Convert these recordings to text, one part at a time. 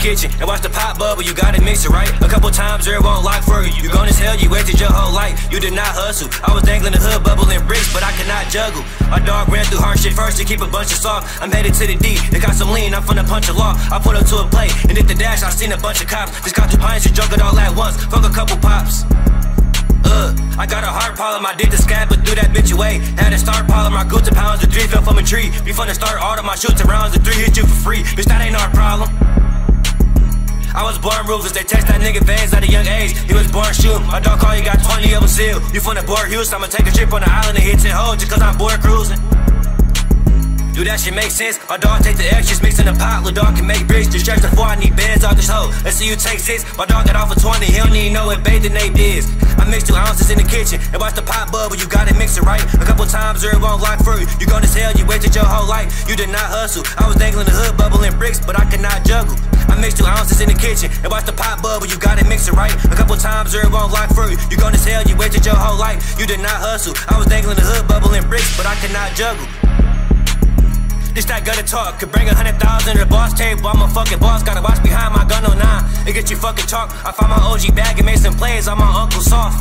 kitchen and watch the pot bubble. You gotta mix it right. A couple times or it won't lock for you. You gone as hell, you wasted your whole life. You did not hustle. I was dangling the hood, bubbling bricks, but I could not juggle. My dog ran through hard shit first to keep a bunch of soft. I'm headed to the D. They got some lean, I'm finna punch a law. I put up to a plate and hit the dash. I seen a bunch of cops. Just got two pints and drunk it all at once. Fuck a couple pops. I got a heart problem, I did the scab, but threw that bitch away. Had a star problem, I grew to pounds, the three fell from a tree. Before the start, all of my shooting rounds, the three hit you for free. Bitch, that ain't our problem. I was born ruthless, they test that nigga veins at a young age. He was born shooting. My dog call you got 20 of them sealed. You from the board Houston, I'ma take a trip on the island and hit 10 holes just cause I'm bored cruising. Do that shit make sense? My dog take the extras, mix in the pot. Little dog can make bricks. Just stretch the before I need bands off this hoe. Let's see you take six. My dog got off for 20. He don't even know what bathing ape is. Mix two ounces in the kitchen and watch the pot bubble. You gotta mix it right. A couple times it won't lock for you. You gonna tell you wasted your whole life. You did not hustle. I was dangling the hood, bubbling bricks, but I cannot juggle. I mix two ounces in the kitchen and watch the pot bubble. You gotta mix it right. A couple times it won't lock for you. You gonna tell you wasted your whole life. You did not hustle. I was dangling the hood, bubbling bricks, but I cannot juggle. This that gutter talk, could bring a hundred thousand to the boss table. I'm a fucking boss, gotta watch behind my get you fucking chalk. I found my OG bag and made some plays on my uncle soft.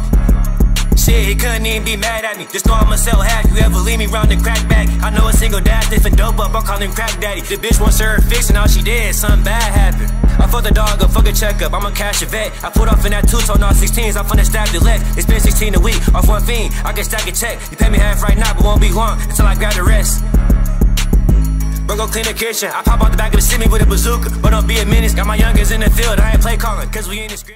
Shit, he couldn't even be mad at me. Just know I'ma sell half. You ever leave me round the crack bag? I know a single dad different dope up. I'm calling crack daddy. The bitch wants her fix and all she did, something bad happened. I fucked the dog up, fuck a checkup. I'ma cash a vet. I put off in that two tone all 16s. I'm finna stab the leg. It's been 16 a week off one fiend. I can stack a check. You pay me half right now, but won't be long until I grab the rest. Go clean the kitchen. I pop out the back of the semi with a bazooka. But don't be a menace. Got my youngers in the field. I ain't play calling, cause we in the script.